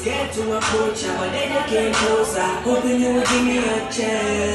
Scared to approach her, but then you came closer, hoping you would give me a chance.